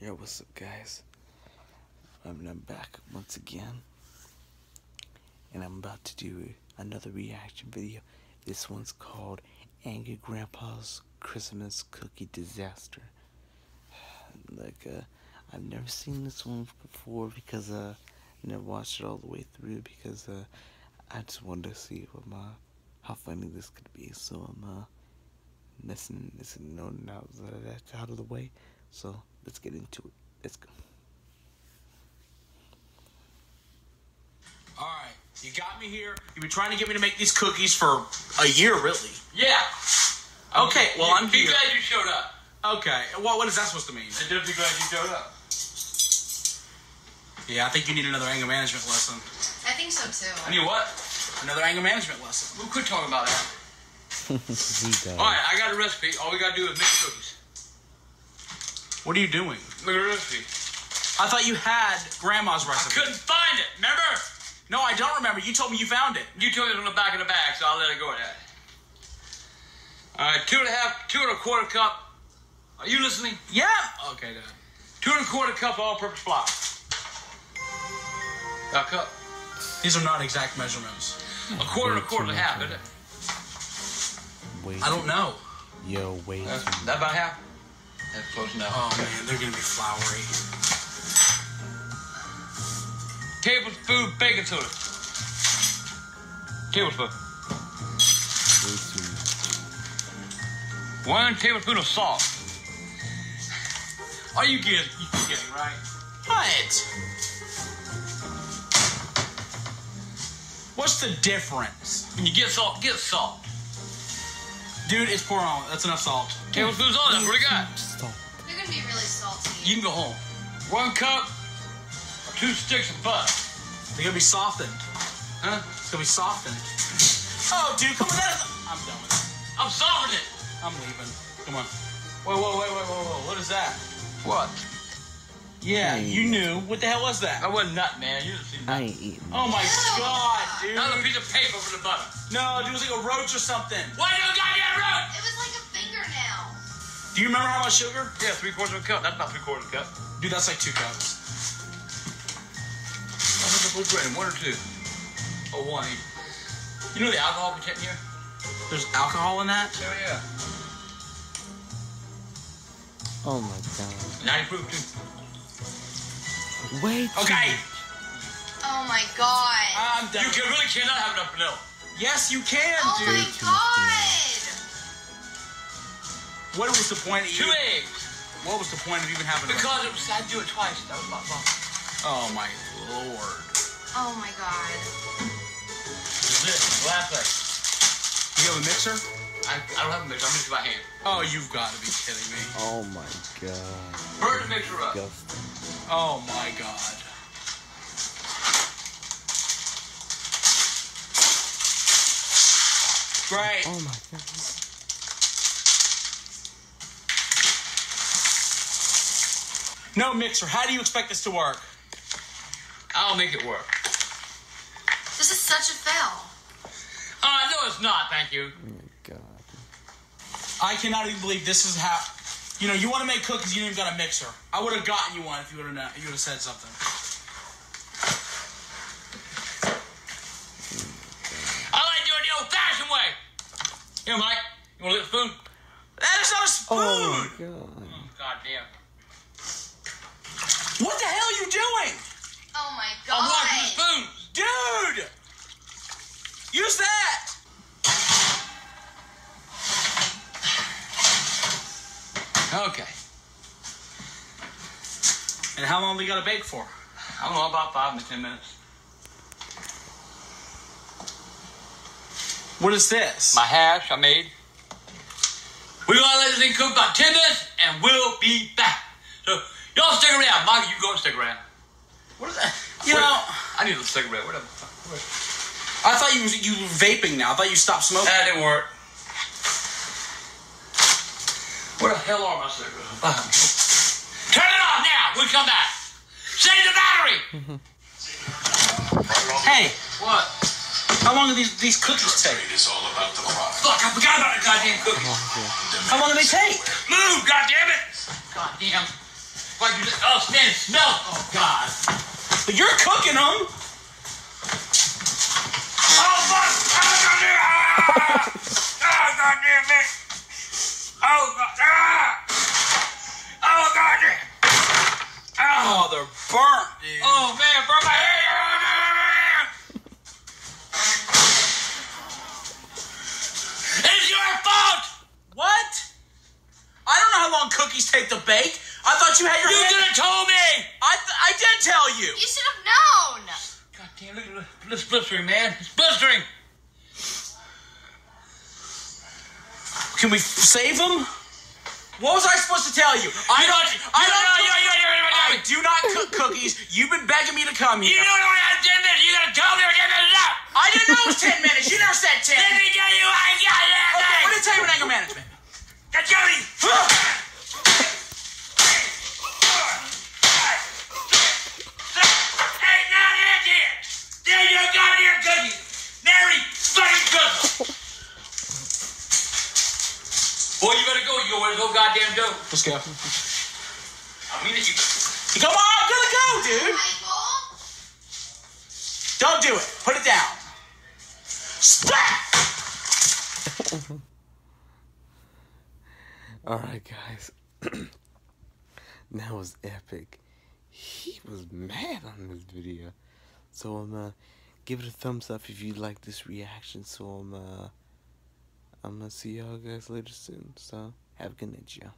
Yo, what's up, guys? I'm, back once again, and I'm about to do another reaction video. This one's called Angry Grandpa's Christmas Cookie Disaster. Like, uh, I've never seen this one before because uh, I never watched it all the way through because uh, I just wanted to see what my how funny this could be. So I'm uh, missing this no now out of the way. So let's get into it. Let's go. All right, you got me here. You've been trying to get me to make these cookies for a year, really. Yeah. Okay, well, I'm Be here. glad you showed up. Okay, well, what is that supposed to mean? And just be glad you showed up. Yeah, I think you need another anger management lesson. I think so too. I mean what? Another anger management lesson. We could talk about that. All right, I got a recipe. All we gotta do is make the cookies. What are you doing? Make a recipe. I thought you had grandma's recipe. I recipe. couldn't find it. Remember? No, I don't remember. You told me you found it. You told me it was on the back of the bag, so I'll let it go at that. All right, two and a half, two and a quarter cup. Are you listening? Yeah. Okay, good. Two and a quarter cup all-purpose flour. A cup. These are not exact measurements. A quarter and a quarter and a half, much, isn't it? Way I don't know. Yo, wait. That's, too that about half? That's close enough. Oh man, they're gonna be floury. Tablespoon baking soda. Tablespoon. way too much. One tablespoon of salt. Are you kidding? You kidding, right? What? What's the difference? When you get salt, get salt. Dude, it's pouring on. That's enough salt. Tablespoon salt, that's what I got. Stop. They're gonna be really salty. You can go home. One cup or two sticks of butter. They're gonna be softened. Huh? It's gonna be softened. Oh, dude, come on. That I'm done with it. I'm softening it. I'm leaving. Come on. Wait, wait, wait, wait, wait, wait. What is that? What? Yeah, Hey. you knew. What the hell was that? That wasn't nut, man. You didn't see I ain't eating. Oh my god, dude. Another piece of paper for the butter. No, dude, it was like a roach or something. Why you goddamn roach? It was like a fingernail. Do you remember how much sugar? Yeah, three quarters of a cup. That's not three quarters of a cup. Dude, that's like two cups. I think the blue One or two. Oh, one. You know the alcohol content here? There's alcohol in that? Hell yeah. Oh my god. 90 proof, too. Way too Okay. Oh my god. I'm done. You can, really cannot have enough vanilla. Yes, you can, oh dude. my too god. What was the point of Two you? eggs. What was the point of even having? a- Because it was, I had to do it twice. That was my fault. Oh my lord. Oh my god. This, last thing. You have a mixer? I, I don't have a mixer. I'm mixing by hand. Oh, you've got to be kidding me. Oh my god. Burn the mixer up. Disgusting. Oh my god. Great. Oh my god. No mixer. How do you expect this to work? I'll make it work. This is such a fail. Uh, no, it's not. Thank you. Oh my god. I cannot even believe this is how. You know, you want to make cookies, you even got a mixer. I would have gotten you one if you would have you would have said something. I like doing the old-fashioned way. Here, Mike. You want a little spoon? That is not a spoon. Oh my god. Oh, god damn. What the hell are you doing, Oh my I'm washing the god. spoons. dude? Use that. Okay. And how long we got to bake for? I don't know, about five to ten minutes. What is this? My hash I made. We're gonna let this thing cook about 10 minutes and we'll be back. So, y'all stick around. Mike, you go and stick around. What is that? You Where- know, I need a cigarette. Whatever. I thought you was- you were vaping now. I thought you stopped smoking. That didn't work. Where the hell are my cigarettes? Uh, turn it off now. We'll come back. Save the battery. Hey, What? how long do these these cookies take? It is all about the product. Fuck, I forgot about the goddamn cookies. How long do they take? Move, goddamn it. Goddamn. Wait, like you just, oh, stand, smell. Oh, God. But you're cooking them. Oh, fuck. Oh, God damn. Ah. ah, ah oh, God it. Oh, God. Ah! Oh, God damn. Oh, they're burnt, dude. Oh, man, burn my head. It's your fault. What? I don't know how long cookies take to bake. I thought you had your You hand- could have told me. I, th- I did tell you. You should have known. God damn, look at this blistering, man. It's blistering. Can we f- save them? What was I supposed to tell you? I You don't. I don't. you- you- you- you- I do not cook cookies. You've been begging me to come You here. don't know to do this. You gotta tell me to get this up. I didn't know it was ten minutes. You never said ten. Let me tell you I got Okay, that what did I tell you in anger management? The Jody. Hey, now that's it. There you go, your cookie. Mary fucking cookie. Boy, you better go. You go, go goddamn go. Let's go. I mean it. You. Come on, I'm gonna go, dude. Don't do it. Put it down. Splat! Alright, guys. that was epic. He was mad on this video. So, um, uh, give it a thumbs up if you like this reaction. So, um, uh, I'm gonna see y'all guys later soon. So, have a good night, y'all.